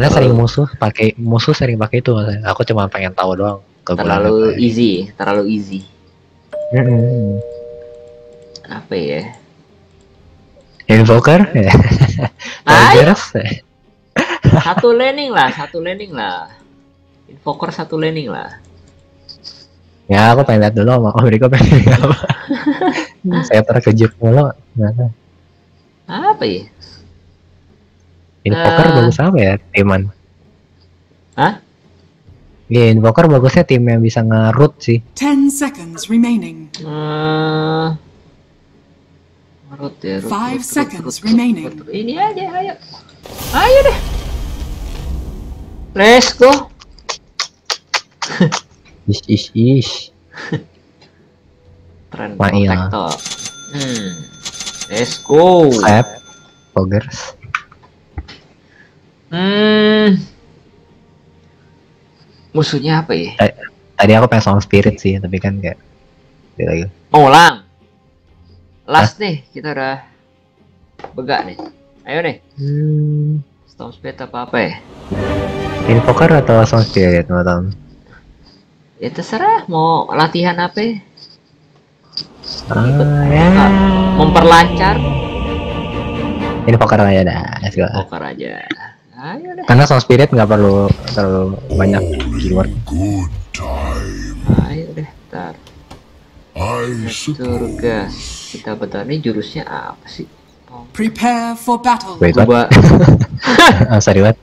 Karena sering musuh pakai musuh sering pakai itu. Mas. Aku cuma pengen tahu doang. terlalu apa. easy, terlalu easy. Mm-mm. Apa ya? Invoker? Tigers? Satu landing lah, satu landing lah. Invoker satu landing lah. Ya aku pengen lihat dulu sama Om Riko pengen apa. Saya terkejut mulu. Apa ya? Invoker Eh. bagus apa ya timan? Hah? Iya Invoker bagusnya tim yang bisa nge-root sih. 10 seconds remaining. Root ya, root, Five root, seconds root, remaining. Ini aja, ayo. Ayo deh. Let's go. Ish ish ish. Trend iya. protector. Hmm. Let's go. Clap. Poggers. Hmm. Musuhnya apa ya? Tadi aku pengen Sound Spirit sih, tapi kan dia lagi. Oh, Lang. Last nih, kita udah begak nih. Ayo nih. Hmm. Storm Speed apa apa ya? Invoker atau Sound Spirit mau tahu? Ya terserah mau latihan apa ya? Ah, ya. Memperlancar Invoker aja dah. Let's go. poker aja. Ayo deh. Karena Sound Spirit nggak perlu terlalu banyak keyword. Good time. Ayo deh, ntar. I Surga. Kita bentar nih jurusnya apa sih? Prepare for battle. Wait, what? Coba I'm sorry what?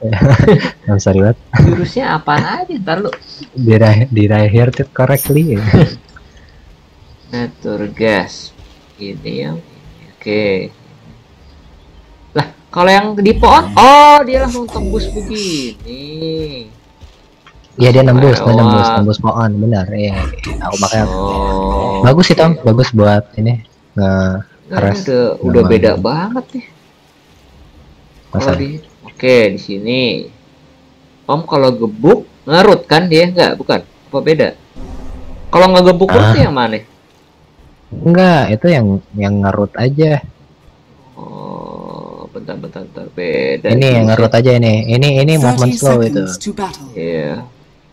I'm sorry what? jurusnya apaan aja ntar lu. Did I, did I hear it correctly? Naturgas. Ini yang ini. Oke. Kalau yang di pohon, oh dia langsung tembus begini. Iya dia nembus, dia nembus, nembus pohon, benar. Iya, aku makanya Oh. bagus sih Tom, bagus buat ini nge Nah, keras. udah beda banget nih. Kalau di Oke, di sini. Om kalau gebuk ngerut kan dia enggak, bukan? Apa beda? Kalau nggak gebuk Ah. itu yang mana? Enggak, itu yang yang ngerut aja. Oh, bentar bentar bentar beda. ini yang ngerut aja ini. Ini ini 30 movement slow itu. Iya.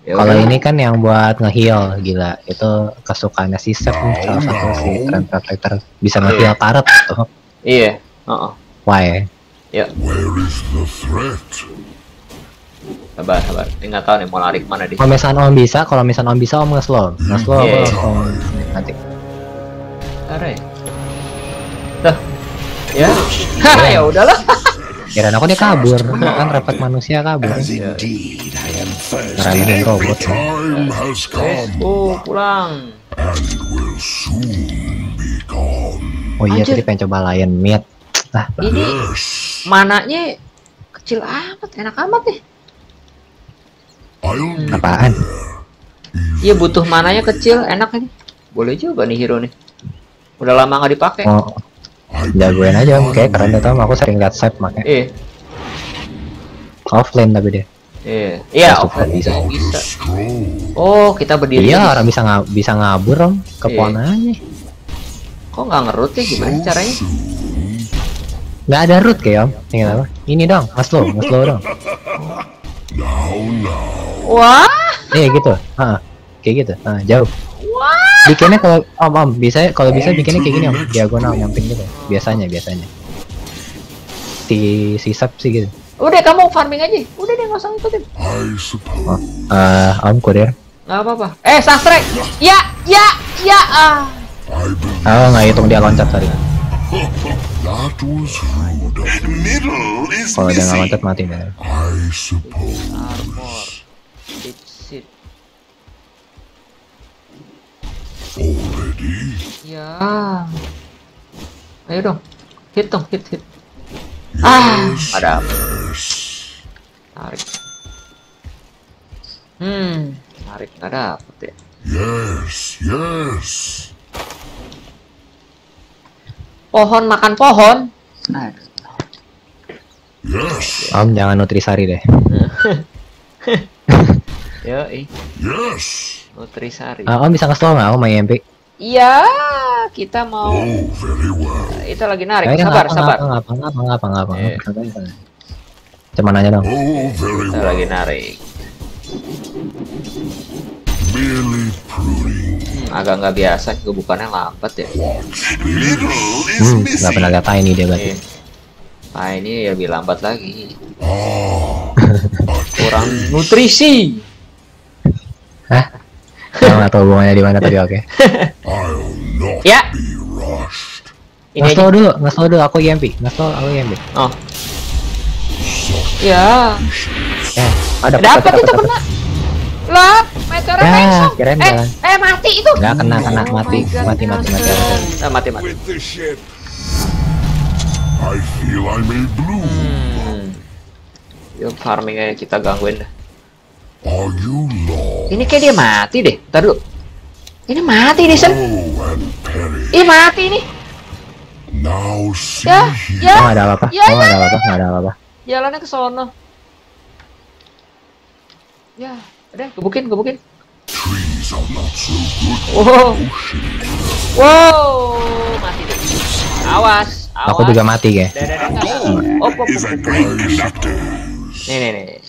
Ya Kalau ini kan yang buat nge-heal, gila. Itu kesukaannya si nih, salah satu si Trend Protector bisa nge-heal karet tuh. Iya. Heeh. Why? Where is the threat? Sabar, sabar. Ini nggak tahu nih mau lari ke mana dia. Kalau misalnya Om bisa, kalau misalnya Om bisa Om nge-slow. Nge-slow Iya, apa langsung nanti. Bentar ya. Ya. Ya udahlah. Kirain aku dia kabur, kan refleks manusia kabur. Thirsty. robot. Go, pulang. Oh iya Anjir. tadi pengen coba Lion Meat. Ah, Ini mananya kecil amat, enak amat nih. Be apaan? Iya butuh mananya kecil, enak ini. Boleh juga nih hero nih. Udah lama nggak dipakai. Oh, jagoin aja Om. Kayak keren Tom, aku sering liat set makanya. Eh, Offlane tapi dia. iya, iya, offline bisa. bisa. Oh, kita berdiri. Iya orang bisa nga bisa ngabur Om ke Iya. pohon aja. Kok nggak ngerut ya? Gimana So caranya? Nggak ada root kayak Om. Ingat apa? Ini dong, nge-slow, nge-slow dong. Wah, Iya gitu. Ah, kayak gitu. Ah, jauh. wah. Bikinnya kalau Om Om bisa kalau bisa bikinnya kayak gini Om, diagonal nyamping gitu. Biasanya biasanya. Si si sih gitu. Udah kamu farming aja. Udah deh nggak usah ngikutin. Eh, Om kurir. Nggak apa-apa. Eh, sastre. Ya, ya, ya. Ah. Oh nggak hitung dia loncat tadi. Kalau dia nggak loncat mati dia. Already? Ya. Ayo dong. Hit dong, hit, hit. Ah, Yes, ada apa? yes. Tarik. Hmm, tarik nggak dapet ya. Yes, yes. Pohon makan pohon. Aduh. Yes, Om jangan nutrisari deh. Yo, ih, nutrisari. Ah, om bisa nge-slow nggak? Om main MP. Iya, kita mau. Oh, very well. Itu lagi narik. Eh, Sabar, ngapa, sabar. Ngapa, ngapa, ngapa, ngapa, ngapa, ngapa. Cuma nanya dong. Oh, very Kita well. lagi narik. Merely pruning. Hmm, agak nggak biasa, gebukannya lambat ya. Is Hmm, nggak pernah lihat ini dia berarti. Iya. Nah ini lebih lambat lagi. Ah, Kurang nutrisi. Nggak tahu hubungannya di mana tadi oke. Not Ya. Ini Ngasih dulu, ngasih dulu aku EMP, ngasih tau aku EMP. Oh. Ya. Eh, ada Dapat itu kena. Lah, meteornya Ya, langsung. kirain Eh, jalan. eh mati itu. Nggak kena kena Oh mati God, mati mati mati. Nathan. Ah, mati mati. Ship. I feel I may bloom. Hmm. Yuk farming aja kita gangguin dah. Are you? Ini kayak dia mati deh. Ntar dulu. Ini mati nih, Sen. Oh. Ih, mati nih. Now see Ya, ya. Oh ada apa-apa, Ya, oh nggak ya, ada apa-apa, nggak ada apa-apa. Jalannya ke sono. Ya, udah gebukin, gebukin. So. Wow. Wow, mati deh. Awas, awas. Aku juga mati ya. A op. great conductor. Nih, nih, nih.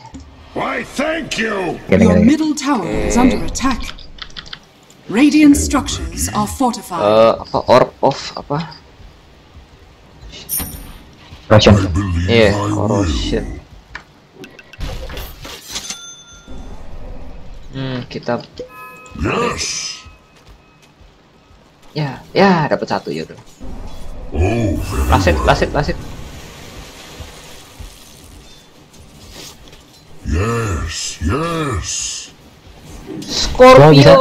Why, thank you. Your middle tower is under attack. Radiant structures are fortified. Eh, apa orb of apa? I will. corrosion. Hmm, kita Yes. ya, ya dapat satu ya udah. Oh, Lasit, lasit, lasit. Yes, yes. Scorpio. bisa.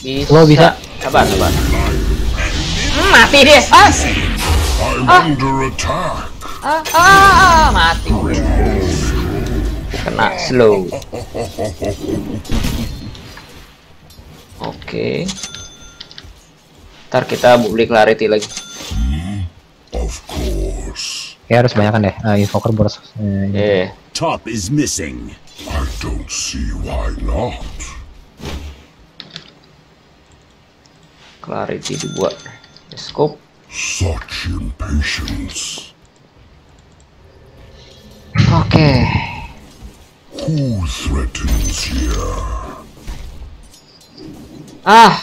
Bisa. Lo bisa. Sabar, sabar. Hmm, mati dia. Ah, I'm under attack. ah, ah, ah, mati. Kena slow. Oke. Ntar kita beli clarity lagi. Of course. Ya harus banyak kan deh. Uh, invoker boros. Eh, Eh, Top is missing. I don't see why not. clarity dibuat. Scope. Such impatience. Oke. Who threatens here? Ah,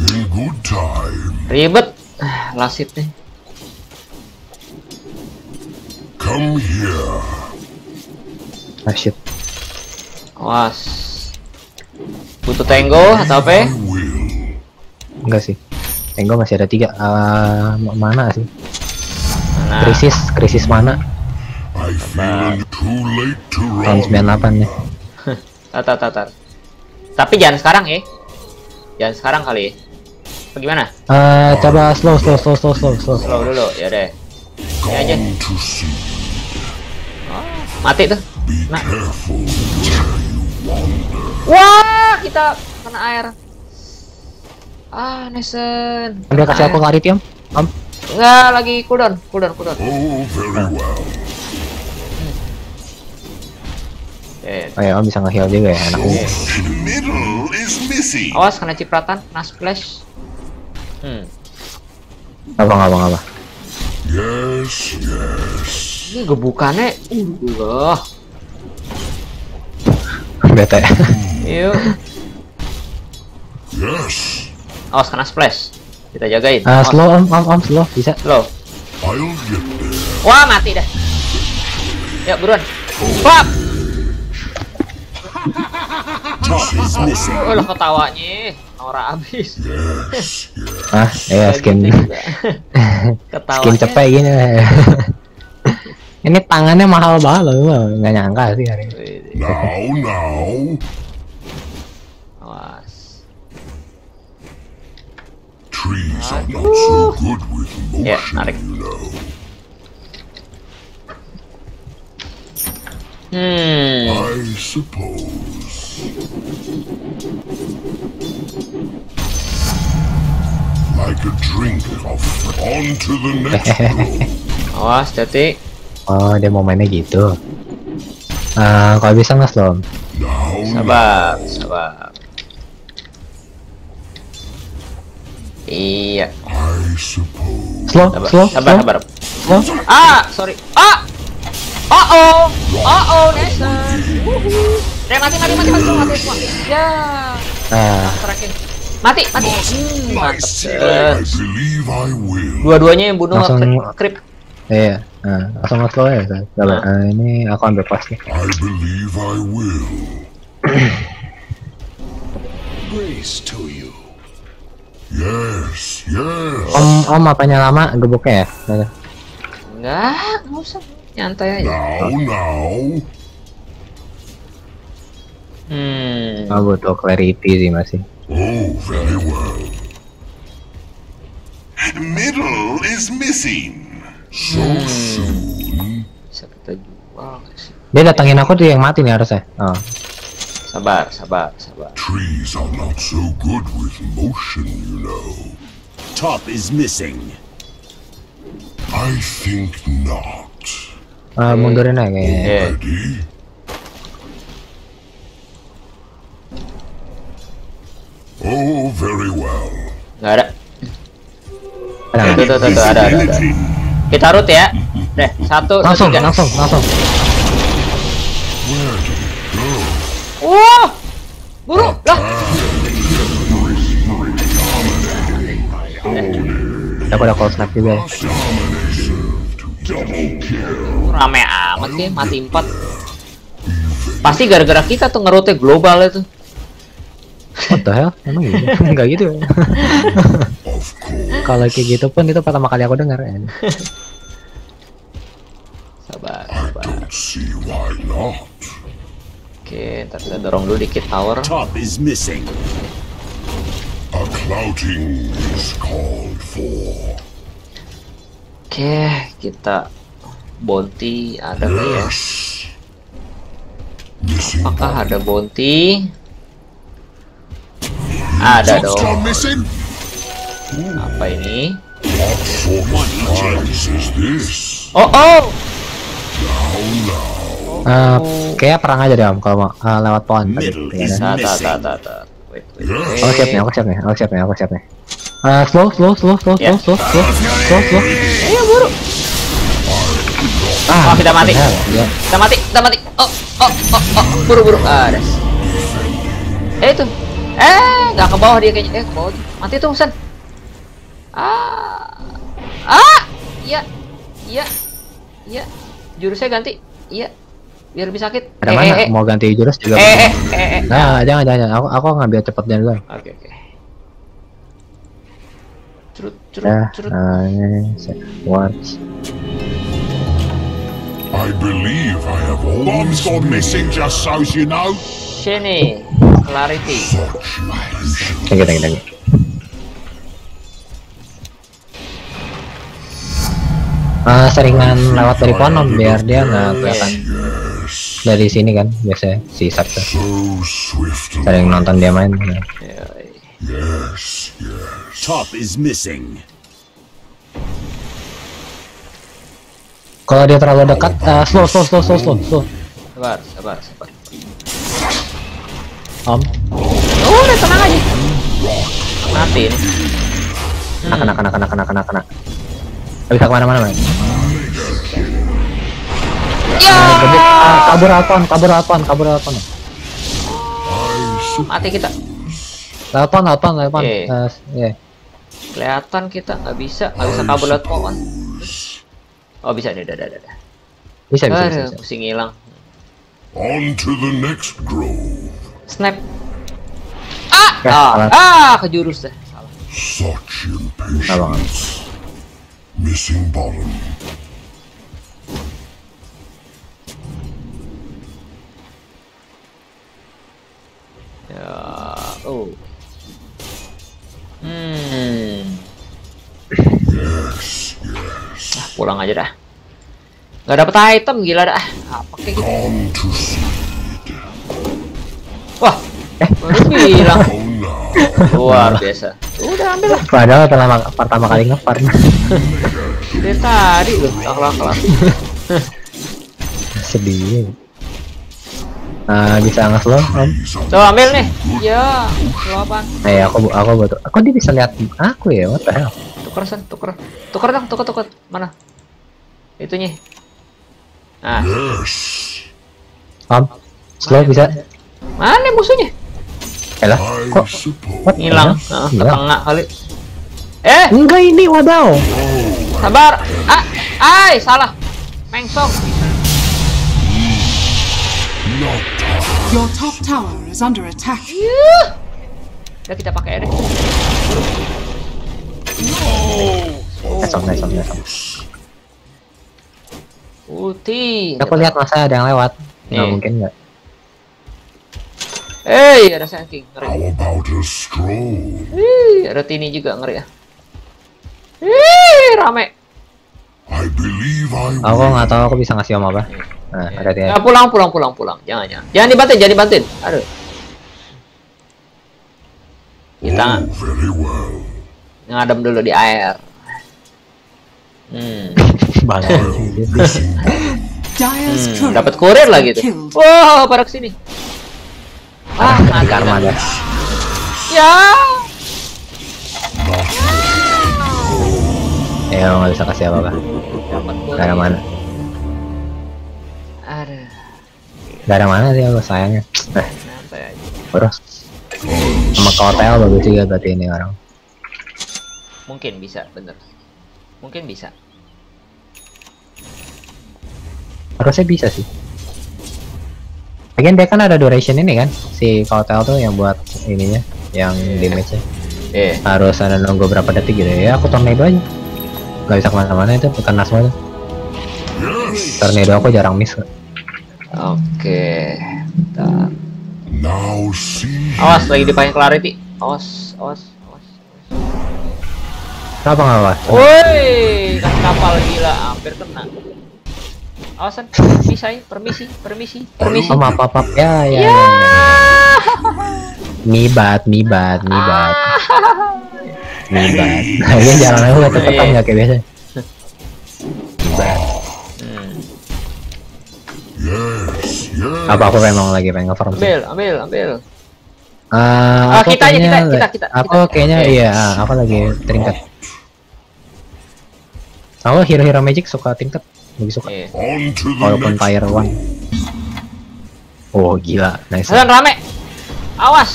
In good time. ribet. Ah, Lasit nih. Come here. Ah shit. Awas. Butuh tango atau apa? Enggak sih. Tenggo masih ada tiga. Ah, ma- mana sih? Nah, Krisis, krisis mana? Tahun run. 98 nih. tar, tar, tar, tar. Tapi jangan sekarang ya. Jangan sekarang kali ya. Bagaimana? Eh, coba slow, slow, slow, slow, slow, slow. Slow dulu, ya deh. Ini aja. Mati tuh. Nah. Wah, kita kena air. Ah, Nesen. Udah kasih aku clarity om. Om. Enggak, lagi cooldown, cooldown, cooldown. Oh, very well. Eh, Oh ya, om bisa nge-heal juga ya, enak awas kena cipratan, kena splash. Hmm. Apa, apa, apa. Yes, yes. Ini gebukannya, uh, Bete. yuk. Yes. Awas kena splash. Kita jagain. Ah, Awas. slow om, om, om, slow, bisa. Slow. Wah, mati dah. Yuk, buruan. Missing. oh, lah ketawanya. Ora abis. Yes, yes. Ah, ya skin Ketawa. skin cepet gini. Ini tangannya mahal banget loh, nggak nyangka sih hari ini. Now, now. Awas. Trees are not so good with motion, narik. you know. Hmm. I suppose. Like a drink of on to the next. Awas, hati. Oh, dia mau mainnya gitu. Ah, kalau bisa nggak slow. Sabar, sabar. Iya. Slow, Sabar, slow, sabar, slow. sabar. slow. Ah, sorry. Ah, Oh oh, oh oh. Wuhu. Eh mati mati mati mati mati semua. Ya, Ah, terakhir. Mati mati. Hmm, Eh. Dua-duanya yang bunuh Langsung- krip. iya. Nah, langsung nge-slow ya, Sal. Sabar. Ah. Ah, ini aku ambil pas nih. I believe I will. Grace to you. Yes, yes. Om, om apanya lama gebuknya ya? Nah, Enggak, enggak usah. Nyantai aja. Now, now. Hmm. Oh, butuh clarity sih masih. Oh, very well. Middle is missing. So soon. Bisa kita jual sih? Dia datangin aku tuh yang mati nih harusnya. Oh. Sabar, sabar, sabar. Trees are not so good with motion, you know. Top is missing. I think not. Ah, mundurin aja kayaknya. Eh, Ready? Oh, very well. nggak ada. Tuh, tuh, tuh, tuh, ada, ada, ada. Kita root ya. Deh, satu, dua, Langsung, tiga. langsung, langsung. Wah, buru, lah. Aku udah call snap juga. ya. Rame amat sih, mati empat. Pasti gara-gara kita tuh ngerute global itu. What the hell? Emang gitu? Enggak gitu ya. Course. Kalau kayak gitu pun itu pertama kali aku dengar ya. Oke, ntar kita dorong dulu dikit tower. Top is missing. A clouting is called for. Oke, kita bounty ada ya? Yes. Missing Apakah ada bounty? Ada dong. Apa ini? Oh oh. Eh, kayak perang aja deh om kalau mau eh, lewat pohon. Yes. Aku siap nih, aku siap nih, aku siap nih, aku siap nih. Eh, slow, slow, slow, slow, Ya. slow, slow, slow, slow, slow. Ayo buru. Ah, Oh, kita mati. ya. Kita mati, kita mati. Oh oh oh oh. Buru buru. Ah, ada. Eh itu. Eh, nggak ke bawah dia kayaknya. Eh, ke bawah. Mati tuh, San. Ah. Ah. Iya. Iya. Iya. Jurusnya ganti. Iya. Biar lebih sakit. Ada eh, mana? eh, eh. Mau ganti jurus juga. Eh, bisa. eh, eh, eh. Nah, jangan, jangan, jangan. Aku, aku ngambil cepet dan dulu. Oke, oke. Curut, curut, Ya, curut. nah, ini set watch. I believe I have always Bomb's gone missing, just so you know. Sini, clarity. Thank you, thank you, thank you. Eh, seringan lewat dari om biar dia nggak kelihatan Yes. Dari sini kan biasanya si swift. sering nonton dia main. Yoi. Yes, yes. Top is missing. Kalau dia terlalu dekat, eh, slow, slow, slow, slow, slow, slow. Sabar, sabar, sabar. Om, Oh, udah tenang aja. Matiin. kena, kena, kena, kena, kena, kena, kena. Bisa ke mana-mana, man. Ya, Ah, kabur Alpon, kabur Alpon, kabur Alpon. mati kita. Alpon, Alpon, Alpon. Oke. Eh, iya. Kelihatan kita nggak bisa, nggak bisa kabur lewat pohon. Oh bisa nih, dadah, dadah. Bisa, bisa, bisa. Bisa. pusing hilang. On to the next grove. Snap. Ah, Ya, ah, salah. ah, kejurus deh. Salah. Such impatience. Missing bottom. Ya, oh. Hmm. Yes, yes. Ah, pulang aja dah. Nggak dapet item gila dah. Apa kayak gitu? Wah, eh, baru bilang. Oh. Luar biasa. Udah ambil lah. Padahal pertama, pertama kali ngefarm. Dari tadi loh, akhlak akhlak. Sedih. Ah, bisa nge-slow, Om. Coba ambil nih. Ya, lu apaan? Eh, aku aku butuh. Aku dia bisa lihat aku ya, what the hell? Tuker san, tuker. Tuker dong, tuker tuker. Mana? Itunya. Nah, Yes. Om, slow bisa. mana musuhnya? Elah, I kok? Hilang. Nah, ketengah kali. Eh, Enggak ini wadaw. sabar. Ah, ay, salah. Mengsong. Your top tower is under attack. Yuh. Udah kita pakai deh. Nice on, nice. Ulti. Aku lihat masa ada yang lewat. Nggak Nih. mungkin nggak. Eh, ada Sand King. Ngeri. How about a stroll? Ih, ada Tini juga ngeri ya. Ih, rame. I believe I Aku will. nggak tahu aku bisa ngasih om apa. Nah. Ya, pulang, pulang, pulang, pulang. Jangan, jangan. Jangan dibantuin, jangan dibantuin. Aduh. Kita Oh, well. ngadem dulu di air. Hmm. Bang. Missing Dire's hmm. courier Dapat kurir lagi tuh. Wow, pada ke sini. Ah, mati dah. Ya. Ya nggak bisa kasih apa-apa. Ada mana. Gak ada mana sih aku sayangnya. Eh, santai aja. bro. Sama ke hotel bagus juga berarti ini orang. Mungkin bisa, bener. Mungkin bisa. Harusnya bisa sih. Lagian dia kan ada duration ini kan, si hotel tuh yang buat ininya, yang damage-nya. Eh, Harus ada nunggu berapa detik gitu ya. Aku tornado aja. Gak bisa ke mana-mana itu, kena semua tuh. Tornado aku jarang miss. kok. Oke. Bentar. Now see. Awas lagi dipakai clarity. Awas, awas, awas. Kenapa nggak apa? Woi, kan kapal gila, hampir kena. Awasan, permisi, permisi, permisi, permisi. Oh maaf maaf ya ya. ya. Mibat, mibat, mibat. Mibat. Lagian jalan aku gak cepetan Iya. nggak kayak biasa. Mibat. Yes. Apa aku memang lagi pengen nge-farm sih? Ambil, ambil, ambil. Eh, Ah, aku kita aja, kita, le- kita, kita, Aku kita. kayaknya Oke. iya, ah, aku lagi trinket. Aku hero-hero magic suka trinket, lebih suka. Iya. To the Walaupun tier 1 Oh gila, nice. Hasan rame. Awas.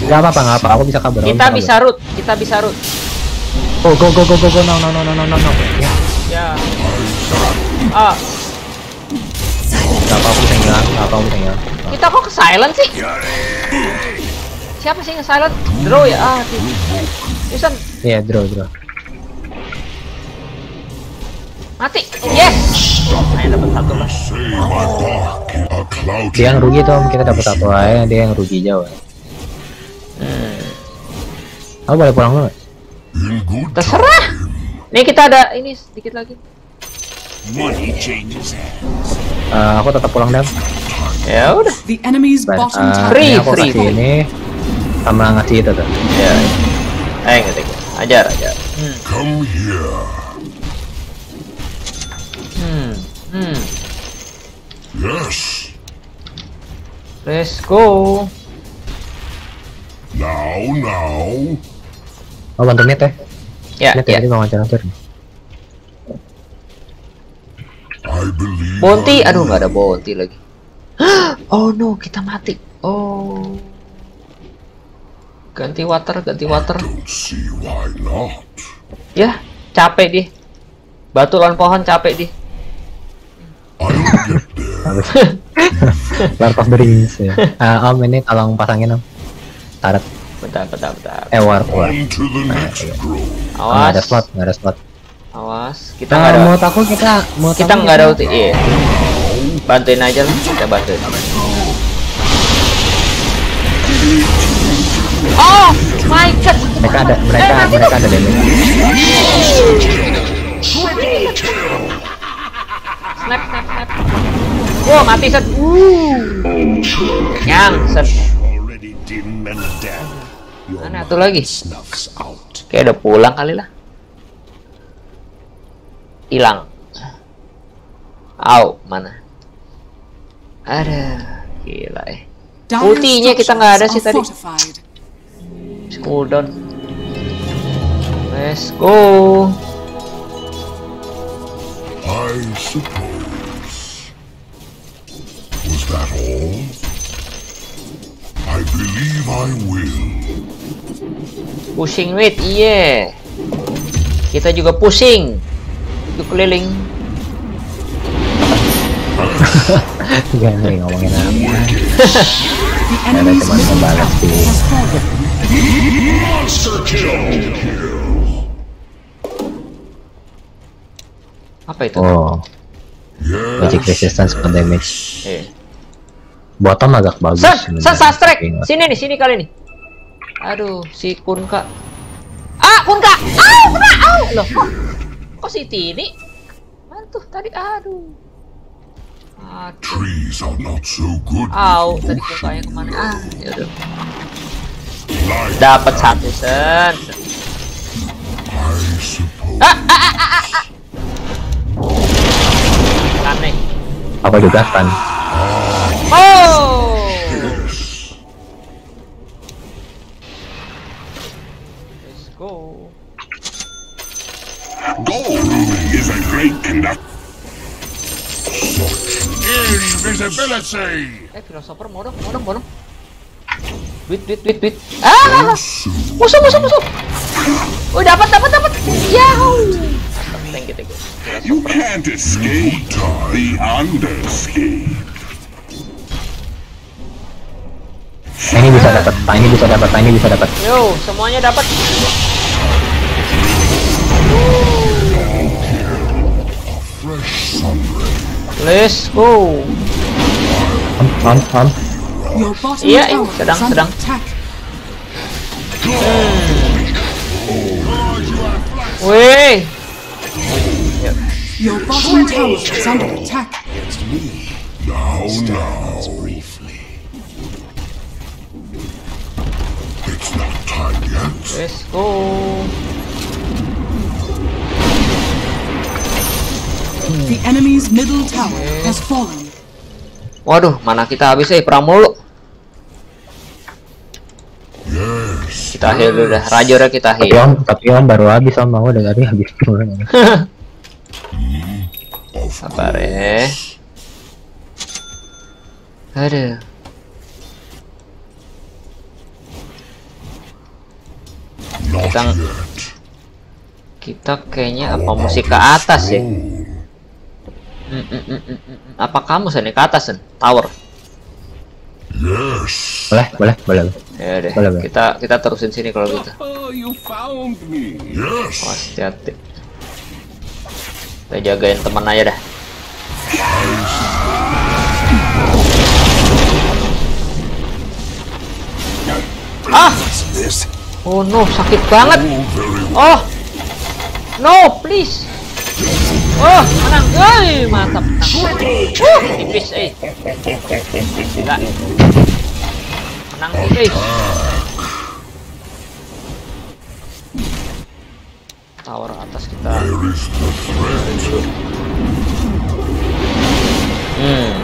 Gak apa-apa, gak apa, aku bisa kabur. aku Kita kabur. bisa root, kita bisa root. Oh go go go go go no no no no no no no. Ya, Ya. Ah, gak apa gak apa bisa ngilang. kita kok ke silent sih? Siapa sih yang silent? Draw ya. Ah, tuh. Hasan, Iya draw draw. mati. Yes. Dapat satu lah. Dia yang rugi tuh kita dapat satu aja, dia yang rugi jauh. Hmm. Aku boleh pulang dulu? Terserah. Nih kita ada ini sedikit lagi. Money changes hands. Eh, aku tetap pulang dan. Ya udah. The enemy's bottom eh, tower Free, ini aku free. kasih ini sama ngasih itu tuh. Ya. Ayo ngetik. Ajar, ajar. Hmm. Come here. Hmm. Hmm. Yes. Let's go. Now, now. Oh bantu mid ya. Ya, Mid ya. ya, dia mau ngajar-ngajar. I believe. Bounty, I aduh nggak ada bounty lagi. oh no, kita mati. Oh. Ganti water, ganti water. Ya, capek dia. Batu lawan pohon capek there. Lord of the Rings ya. Eh, om ini tolong pasangin om. Taret. Bentar, bentar, bentar. Eh next grove. Oh, nggak ada slot, nggak ada slot. Awas. Kita Nah, nggak ada. menurut aku kita mau Kita nggak ada ulti. Iya. Bantuin aja lah. Kita bantuin. Oh my god. Mereka ada, mereka Eh, mereka ada damage. Snap, snap, snap. Wow, mati set. Uh. Yang set. Mana satu lagi? Kayak udah pulang kali lah. Hilang. Au, mana? Ada. Gila eh. Ultinya kita nggak ada sih tadi. Cooldown. Let's go. I suppose. that all? I believe I will. Pusing wait, iya. Kita juga pusing. Itu keliling. Gak nih ngomongin apa. Teman middle membalas di! Apa itu? Oh, magic resistance per damage. Eh. Bottom agak bagus. Sebenarnya. San Sastrek. Sini nih, sini kali nih. Aduh, si Kunka. Ah, Kunka. Ah, kena. Ah, loh. Kok, si Tini? Mantuh tadi. Aduh. Aduh. Trees are not so good Au, with tadi. Kunkanya ke mana? Ah, yaudah. Dapat satu sen. I suppose. Aneh. Apa juga kan? Oh. Let's go. Gold is a great conductor. Invisibility! Eh, dong, mau dong, mau dong. Duit, duit, duit, duit. Ah, Soon musuh, musuh, musuh. Oh, dapat, dapat, dapat. Yahoo. Thank you, thank you. You can't escape the underscape. Ini bisa dapat, ini bisa dapat, ini bisa dapat. Yo, semuanya dapat. Sunray. Let's go. Am, am, am. Your bottom Iya, tower iya, sedang, is under sedang. attack. Wih, Your bottom tower is under attack. Now, now. It's not time yet. let's go. The enemy's middle tower has fallen. Waduh, mana kita habis eh perang mulu. Yes. Kita heal dulu dah. Rajornya kita Tapi heal. om, tapi om baru habis om, mau udah tadi habis dulu. Sabar ya. Aduh. not Kita-. Kita kayaknya apa mesti ke atas ya? Mm, mm. Apa kamu sana ke atas Sen? Tower. Yes. Boleh, boleh, boleh. Ya deh. Boleh, boleh. Kita kita terusin sini kalau gitu. Oh, you found me. Yes. Awas hati-hati. Kita jagain teman aja dah. Ah! Oh no, sakit banget. Oh. Oh! No, please! Oh, menang! Woi, mantap. Uh, tipis, eh. Enggak. Menang tipis. Tower atas kita. Hmm.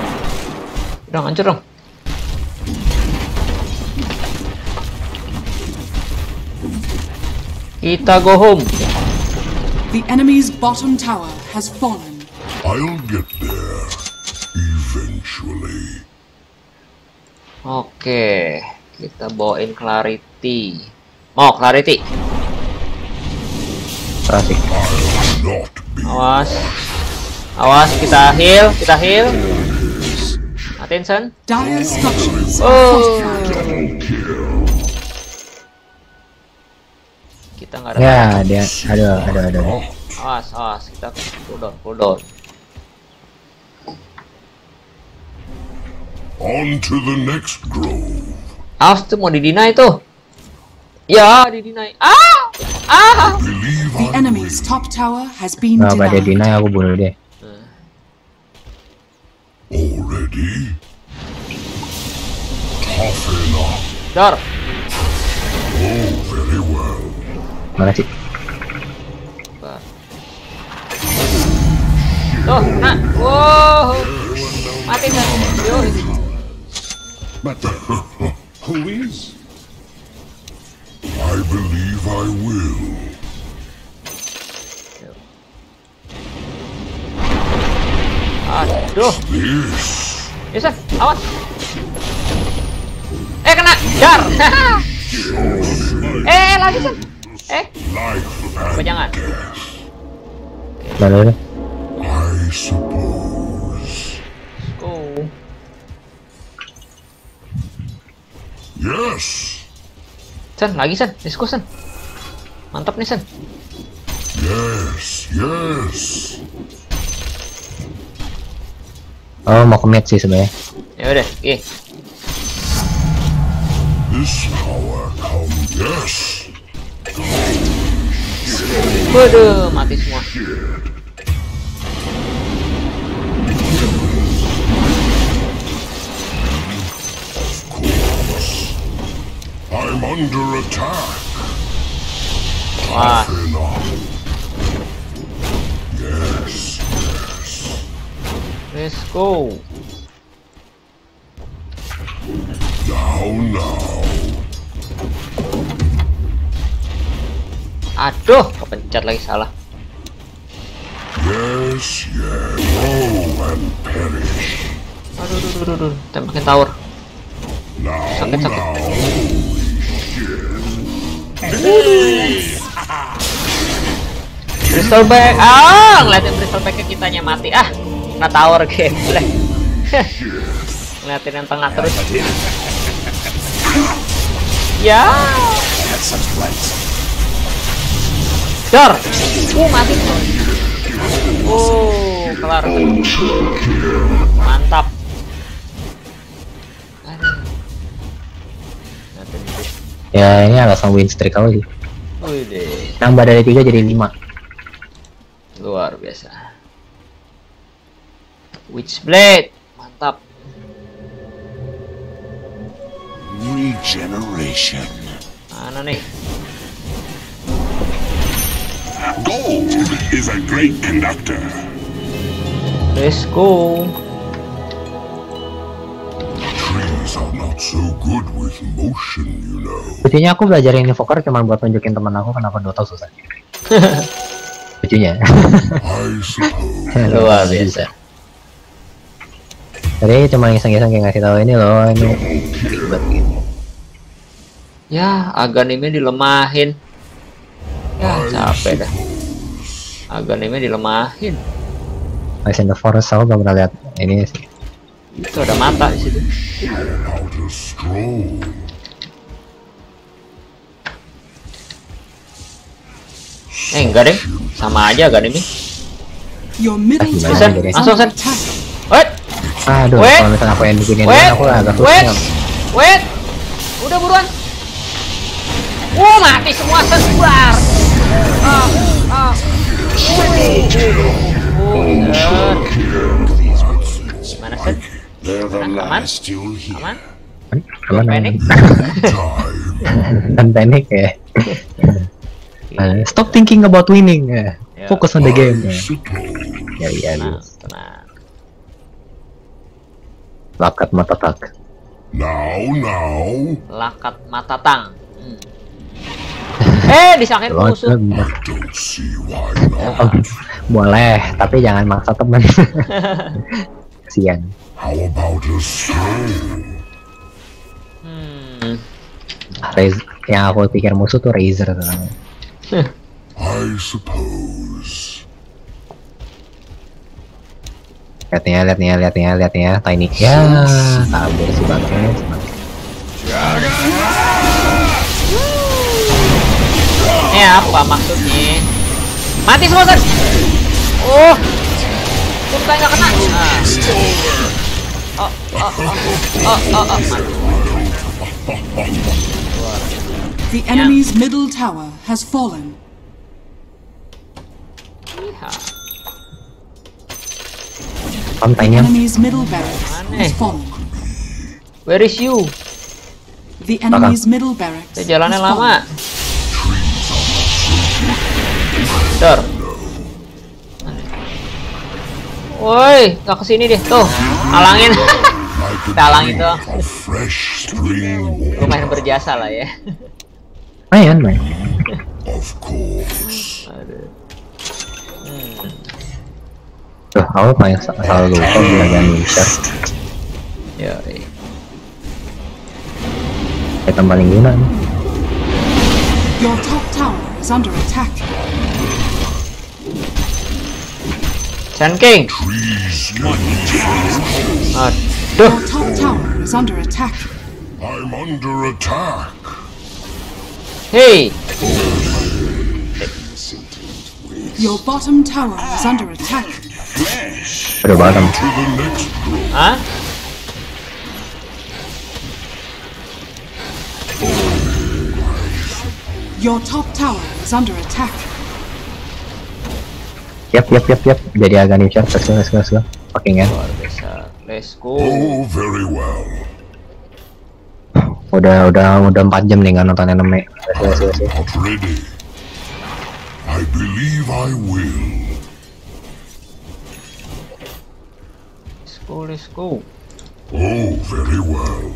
Udah hancur dong. Kita go home. The enemy's bottom tower has fallen. I'll get there. Eventually. Oke, kita bawain Clarity. Mau Clarity? Asik. Not be. Awas. Awas, kita heal, kita heal. Attention. Oh. Kita nggak ada. Ya, dia, aduh, aduh, aduh. Awas, awas, kita cool down, cool down. On to the next grove. Awas tuh mau didinai tuh. Ya, didinai. Ah! Ah! The enemy's top tower has been dia denied. deny aku bunuh dia. Already? Toughen up. Dor. Oh, very well. Mana sih? Tuh, nah. Wow. Mati kan. Yo. But who is? I believe I will. Aduh. Bisa, awas. Eh kena, dar. eh lagi San. Eh, apa jangan? Lalu I suppose. Oh, Yes. San, lagi San, diskus San. Mantap nih San. Yes. Yes. Oh mau commit sih sebenarnya. Ya udah, oke. This power comes. Yes. Waduh, mati semua. Under attack. Wah, Enough. Yes. let's go. Now, now. Aduh, kepencet lagi salah. Yes, yes. Go and perish. Aduh, aduh, aduh, aduh. tembakin tower. Sakit, sakit. Crystal back. Ah, ngeliatin crystal back ke kitanya mati. Ah, kena tower gameplay. ngeliatin yang tengah terus. ya. Dor. Uh, mati. Oh, kelar. Mantap. Ya ini alasan win streak kali. Wih deh. Nambah dari 3 jadi 5 luar biasa Witchblade mantap Regeneration. mana nih Gold is a great conductor. let's go Lucunya aku belajar invoker cuma buat tunjukin teman aku kenapa Dota susah. Lucunya. Luar biasa. Tadi cuma iseng-iseng kayak ngasih tahu ini loh ini. Ribet gitu ya Aganime dilemahin. Ya capek dah. Aganime dilemahin. Rise in the Forest aku belum pernah lihat ini sih itu ada mata di situ. Eh enggak deh. Sama aja tower jadi? is Langsung, attack. wait. Aduh Wait. kalau misalnya aku yang begini aku agak wait. susah wait. Udah buruan. Wah mati semua sebar ah ah. Oh, bener. Aman? last you'll hear. Aman? Aman Panik? Time. dan panik ya Eh, stop thinking about winning ya. Ya. Focus on the game ya. Ya iya Tenang, aduh. tenang. Lakat mata tak. Now, now. Lakat mata tang. Hmm. Eh, disangkain Banget, musuh. boleh, tapi jangan maksa teman. Kasian. How about a stroll? Hmm. Yang aku pikir musuh tuh Razer tuh. I suppose. Lihat nih ya, lihat nih ya, lihat nih ya, lihat nih tiny. Ya, kabur si bangke. Ini apa maksudnya? Mati semua, San. Oh. Surga nggak kena. Ah. Oh, oh, oh, oh, oh, oh, mati. The enemy's middle tower has fallen. Tiny enemy's middle barracks has fallen. Where is you? The enemy's middle barracks jalannya has lama. fallen. Dor. Woi, nggak ke sini deh. Tuh, halangin. Like Kita halangin tuh. Lumayan berjasa lah ya. Main, main. Of course. Aduh. Tuh, aku paling sa- selalu lupa belajar Ninja. Ya. Item paling guna nih. Your top tower is under attack. Sun King. Trees ah, can be Aduh. Your top tower is under attack. I'm under attack. Hei. Your bottom tower is under attack. Udah bottom. To the next Hah? Your top tower is under attack. Yap, yap, yap, yap. Jadi agak nih, Let's go, let's go, let's go. Oke, kan? Luar biasa. Let's go. Oh, very well. Udah, udah, udah 4 jam nih nggak nonton anime. Let's go, let's go, let's go. Not ready. I believe I will. Let's go. Let's go. Oh, very well.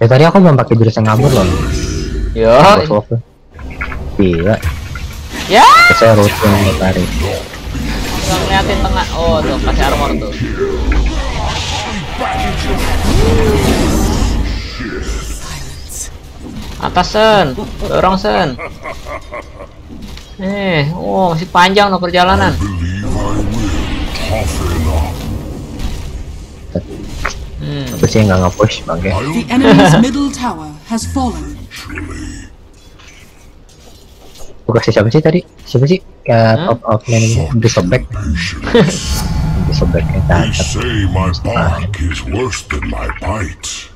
Ya tadi aku belum pakai jurus yang ngabur loh. Wolf. Gila. Ya. Saya rutin yang tarik. Nggak ngeliatin tengah. Oh tuh kasih armor tuh. Atas sen, dorong sen. Eh, oh masih panjang no perjalanan. Hmm. Aku sih nggak nge-push, bangke. I'll The enemy's middle tower has fallen. Aku kasih siapa sih tadi? Siapa sih? Ya, top of lane ini. Disobek. Patience. Disobek. Ya, They my bark is worse than my bite.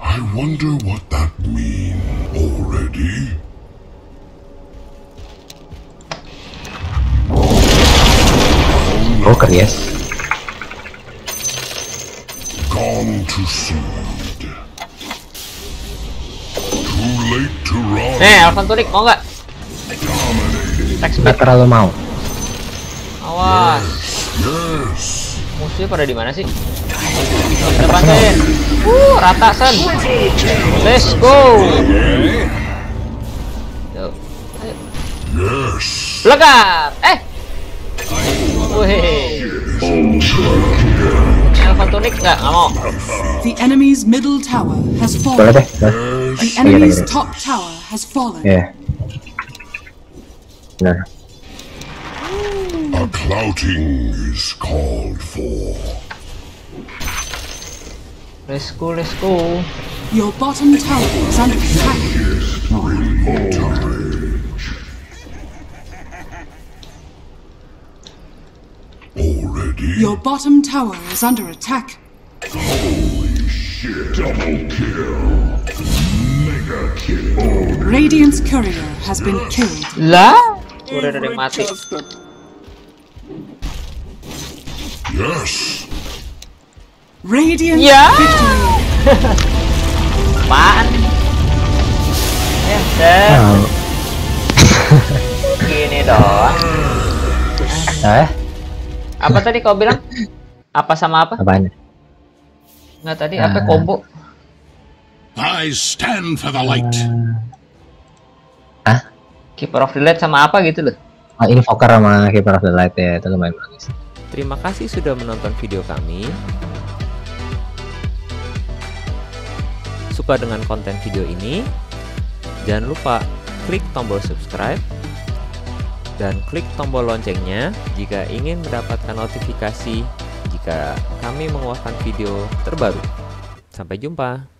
I wonder what that means already. Oh, Kries. Gone to seed. Too late to run. Nih, Alphan Tunic mau nggak? Attack Nggak terlalu mau. Awas. Yes. Musuhnya pada di mana sih? Kita bantuin. Uh, rata sen. Let's go. Yuk. Yes. Lekar. Eh. Wih. Alpha Tunic nggak? Nggak mau. The enemy's middle tower has Boleh fallen. deh. boleh. The Iya, enemy's iya, iya. top tower has fallen. Iya. Benar. A clouting is called for. Let's go, let's go. Your bottom tower is under attack. Already? Your bottom tower is under attack. Holy shit! Double kill. Mega kill. Radiant's courier has been killed. Lah, udah ada yang mati. Yes. Radiant Ya. Apaan? Ya, set. Gini doang. eh, Apa tadi kau bilang? Apa sama apa? apaan? Nggak tadi apa Ah. combo? I stand for the light. Hah? Keeper of the Light sama apa gitu loh. Oh, Invoker sama Keeper of the Light ya, itu lumayan bagus. Terima kasih sudah menonton video kami. Suka dengan konten video ini? Jangan lupa klik tombol subscribe dan klik tombol loncengnya jika ingin mendapatkan notifikasi jika kami mengeluarkan video terbaru. Sampai jumpa.